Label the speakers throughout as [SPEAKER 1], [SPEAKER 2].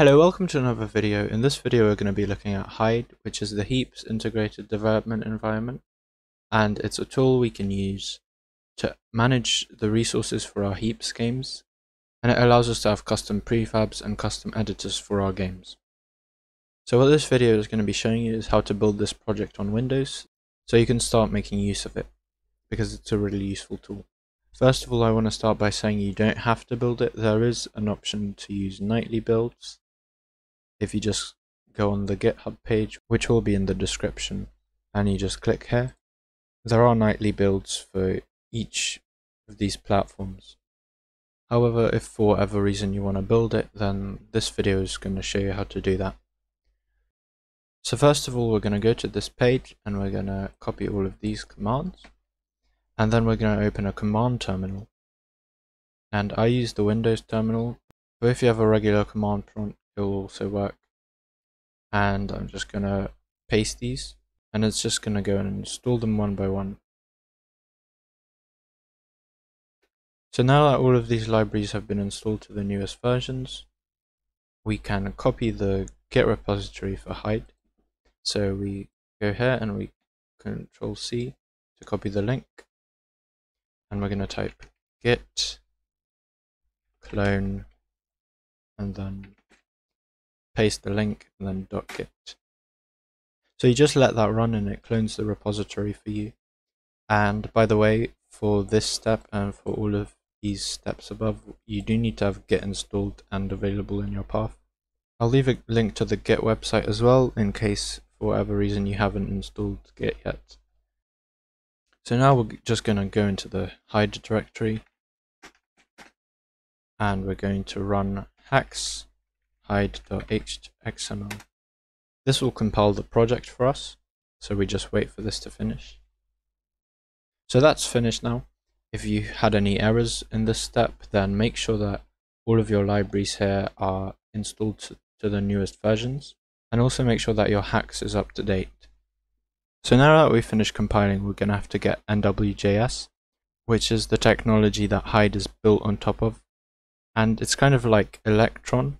[SPEAKER 1] Hello, welcome to another video. In this video we're going to be looking at Hide, which is the Heaps integrated development environment and it's a tool we can use to manage the resources for our Heaps games and it allows us to have custom prefabs and custom editors for our games. So what this video is going to be showing you is how to build this project on Windows so you can start making use of it because it's a really useful tool. First of all, I want to start by saying you don't have to build it. There is an option to use nightly builds. If you just go on the GitHub page, which will be in the description, and you just click here, there are nightly builds for each of these platforms. However, if for whatever reason you want to build it, then this video is going to show you how to do that. So first of all, we're going to go to this page and we're going to copy all of these commands and then we're going to open a command terminal and I use the Windows terminal but if you have a regular command prompt will also work. And I'm just going to paste these and it's just going to go and install them one by one. So now that all of these libraries have been installed to the newest versions we can copy the git repository for hide. So we go here and we control C to copy the link. And we're going to type git clone and then paste the link and then .git. So you just let that run and it clones the repository for you. And by the way, for this step and for all of these steps above, you do need to have git installed and available in your path. I'll leave a link to the git website as well in case for whatever reason you haven't installed git yet. So now we're just going to go into the hide directory and we're going to run Haxe hide.hxml. This will compile the project for us, so we just wait for this to finish. So that's finished now. If you had any errors in this step, then make sure that all of your libraries here are installed to, to the newest versions, and also make sure that your Haxe is up to date. So now that we've finished compiling, we're going to have to get NWJS, which is the technology that Hide is built on top of. And it's kind of like Electron.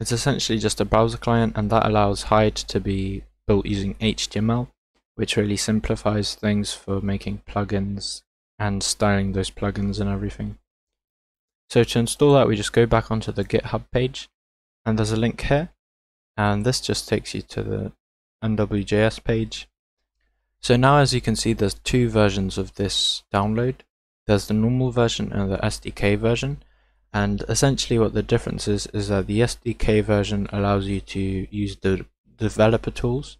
[SPEAKER 1] It's essentially just a browser client and that allows Hide to be built using HTML, which really simplifies things for making plugins and styling those plugins and everything. So to install that, we just go back onto the GitHub page and there's a link here. And this just takes you to the NWJS page so now as you can see there's two versions of this download. There's the normal version and the SDK version and essentially what the difference is is that the SDK version allows you to use the developer tools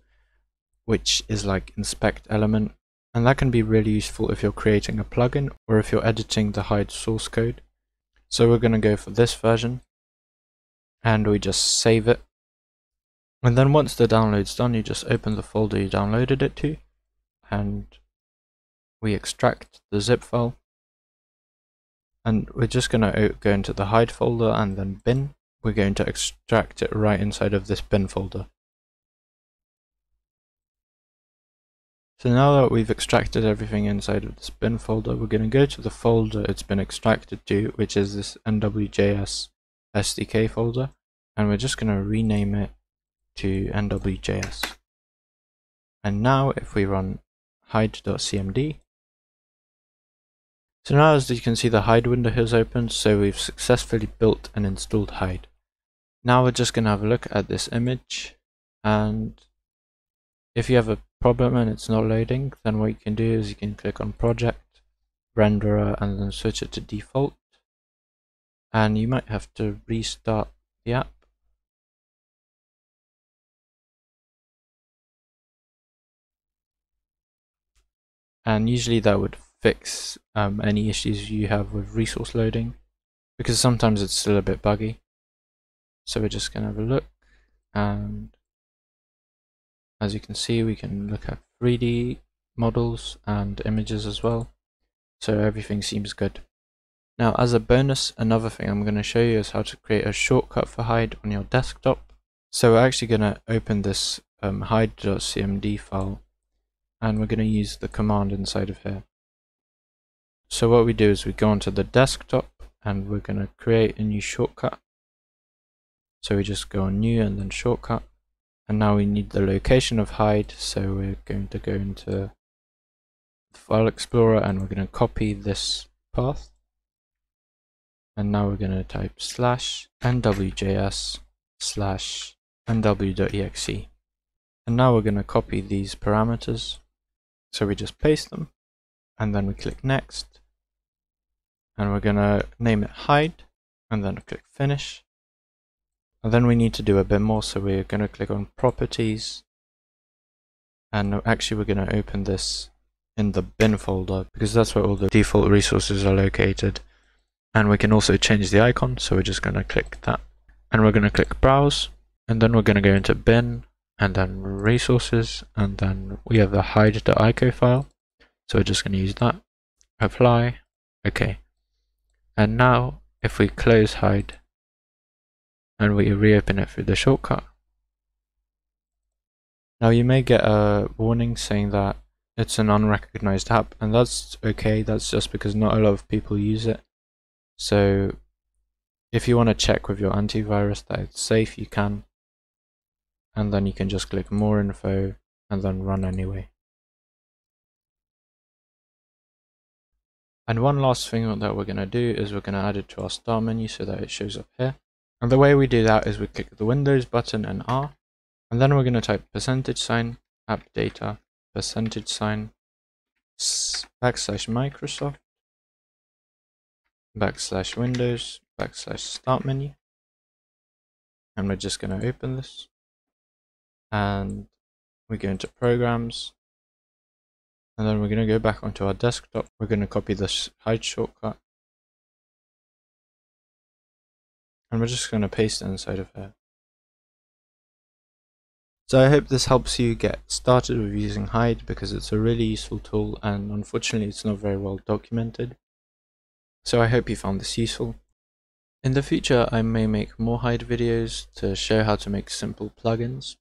[SPEAKER 1] which is like inspect element. And that can be really useful if you're creating a plugin or if you're editing the hide source code. So we're going to go for this version. And we just save it. And then once the download's done you just open the folder you downloaded it to. And we extract the zip file and we're just going to go into the hide folder and then bin. We're going to extract it right inside of this bin folder. So now that we've extracted everything inside of this bin folder we're going to go to the folder it's been extracted to which is this nwjs sdk folder. And we're just going to rename it to nwjs and now if we run hide.cmd. So now as you can see the hide window has opened, so we've successfully built and installed hide. Now we're just going to have a look at this image and if you have a problem and it's not loading, then what you can do is you can click on project, renderer and then switch it to default and you might have to restart the app and usually that would fix um, any issues you have with resource loading? Because sometimes it's still a bit buggy. So we're just going to have a look and as you can see we can look at 3d models and images as well. So everything seems good. Now as a bonus another thing I'm going to show you is how to create a shortcut for hide on your desktop. So we're actually going to open this um, hide.cmd file and we're going to use the command inside of here. So what we do is we go onto the desktop and we're going to create a new shortcut. So we just go on new and then shortcut. And now we need the location of hide. So we're going to go into file explorer and we're going to copy this path. And now we're going to type slash nwjs slash nw.exe. And now we're going to copy these parameters. So we just paste them and then we click next and we're going to name it hide and then click finish. And then we need to do a bit more so we're going to click on properties. And actually we're going to open this in the bin folder because that's where all the default resources are located. And we can also change the icon so we're just going to click that. And we're going to click browse and then we're going to go into bin and then resources and then we have the hide.ico file. So we're just going to use that. Apply. Okay and now if we close hide and we reopen it through the shortcut, now you may get a warning saying that it's an unrecognized app and that's okay, that's just because not a lot of people use it. So if you want to check with your antivirus that it's safe, you can. And then you can just click more info and then run anyway. And one last thing that we're going to do is we're going to add it to our start menu so that it shows up here. And the way we do that is we click the Windows button and R, and then we're going to type percentage sign app data percentage sign backslash Microsoft backslash Windows backslash start menu. And we're just going to open this. And we go into programs and then we're going to go back onto our desktop. We're going to copy this hide shortcut. And we're just going to paste it inside of here. So I hope this helps you get started with using hide because it's a really useful tool and unfortunately it's not very well documented. So I hope you found this useful. In the future I may make more hide videos to show how to make simple plugins.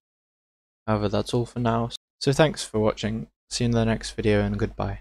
[SPEAKER 1] However that's all for now. So thanks for watching See you in the next video and goodbye.